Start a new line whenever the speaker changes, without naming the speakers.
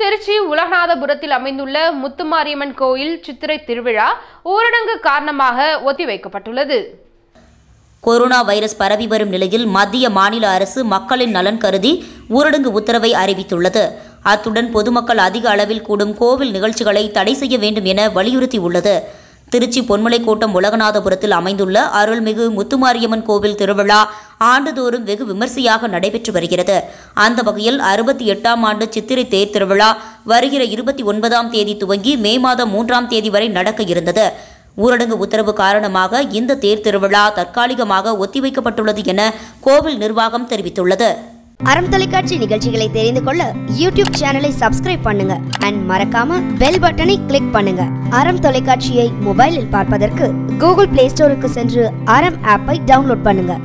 திருச்சி உலகநாதபுரத்தில் அமைந்துள்ள முத்துமாரியம்மன் கோயில் சித்திரை திருவிழா ஊரடங்கு காரணமாக ஒத்திவைக்கப்பட்டுள்ளது.
கொரோனா வைரஸ் பரவி வரும் நிலையில் மத்திய மாநில அரசு மக்களின் நலன் கருதி ஊரடங்கு உத்தரவை அறிவித்துள்ளது. அத்துடன் பொதுமக்கள் அதிக அளவில் கூடும் கோவில் நிகழ்ச்சிகளை தடை செய்ய வேண்டும் என வலியுறுத்தியுள்ளது. திருச்சி பொன்மலை கோட்டம் உலகநாதபுரத்தில் அமைந்துள்ள அருள்மிகு முத்துமாரியம்மன் கோவில் திருவிழா ஆண்டுதோறும் வெகு விமர்சையாக நடைபெற்று வருகிறது. அந்த வகையில் அறுபத்தி எட்டாம் ஆண்டு சித்திரை தேர் திருவிழா வருகிற இருபத்தி ஒன்பதாம் தேதி துவங்கி மே மாதம் மூன்றாம் தேதி வரை நடக்க இருந்தது. ஊரடங்கு உத்தரவு காரணமாக இந்த தேர் திருவிழா தற்காலிகமாக ஒத்திவைக்கப்பட்டுள்ளது என கோவில் நிர்வாகம் தெரிவித்துள்ளது.
அறம் தொலைக்காட்சி நிகழ்ச்சிகளை தெரிந்து கொள்ள யூடியூப் சேனலை சப்ஸ்கிரைப் பண்ணுங்க. அண்ட் மறக்காம பெல் பட்டனை கிளிக் பண்ணுங்க. அறம் தொலைக்காட்சியை மொபைலில் பார்ப்பதற்கு கூகுள் பிளே ஸ்டோருக்கு சென்று அறம் ஆப்பை டவுன்லோட் பண்ணுங்க.